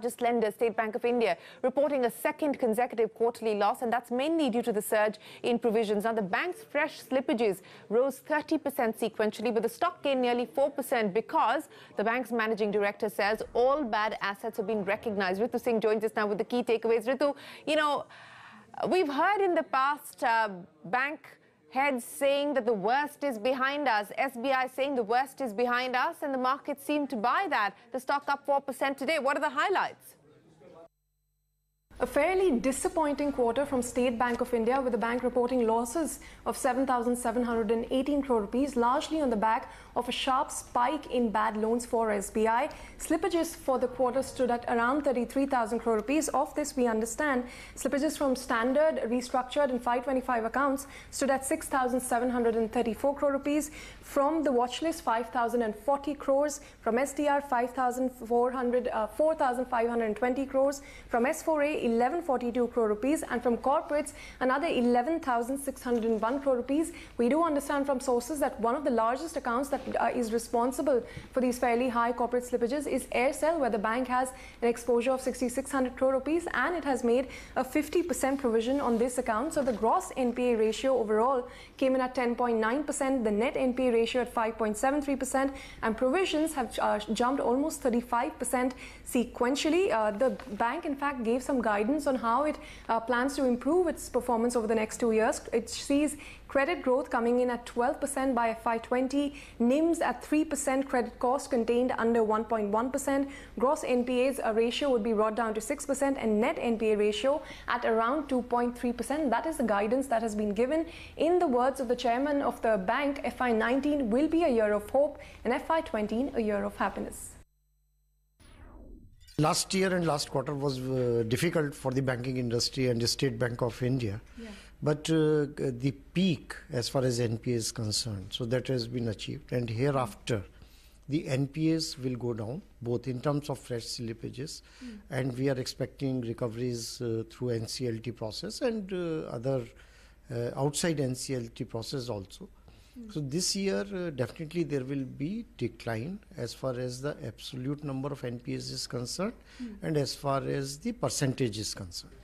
largest lender, State Bank of India, reporting a second consecutive quarterly loss, and that's mainly due to the surge in provisions. Now, the bank's fresh slippages rose 30% sequentially, but the stock gained nearly 4% because the bank's managing director says all bad assets have been recognized. Ritu Singh joins us now with the key takeaways. Ritu, you know, we've heard in the past uh, bank heads saying that the worst is behind us, SBI saying the worst is behind us, and the market seemed to buy that. The stock up 4% today. What are the highlights? A fairly disappointing quarter from State Bank of India with the bank reporting losses of 7,718 crore rupees largely on the back of a sharp spike in bad loans for SBI. Slippages for the quarter stood at around 33,000 crore rupees. Of this we understand slippages from standard, restructured and 525 accounts stood at 6,734 crore rupees. From the watch list 5,040 crores. From SDR 5,400, uh, 4,520 crores. From S4A 1142 crore rupees and from corporates another 11,601 crore rupees. We do understand from sources that one of the largest accounts that uh, is responsible for these fairly high corporate slippages is Aircel where the bank has an exposure of 6600 crore rupees and it has made a 50% provision on this account. So the gross NPA ratio overall came in at 10.9%, the net NPA ratio at 5.73% and provisions have uh, jumped almost 35% sequentially. Uh, the bank in fact gave some guidance guidance on how it uh, plans to improve its performance over the next two years. It sees credit growth coming in at 12% by FY20, NIMS at 3%, credit cost contained under 1.1%, gross NPAs a ratio would be brought down to 6%, and net NPA ratio at around 2.3%. That is the guidance that has been given. In the words of the chairman of the bank, FY19 will be a year of hope, and FY20 a year of happiness. Last year and last quarter was uh, difficult for the banking industry and the State Bank of India. Yeah. But uh, the peak as far as NPA is concerned, so that has been achieved. And hereafter, the NPAs will go down, both in terms of fresh slippages, mm. and we are expecting recoveries uh, through NCLT process and uh, other uh, outside NCLT process also. So this year uh, definitely there will be decline as far as the absolute number of NPAs is concerned mm. and as far as the percentage is concerned.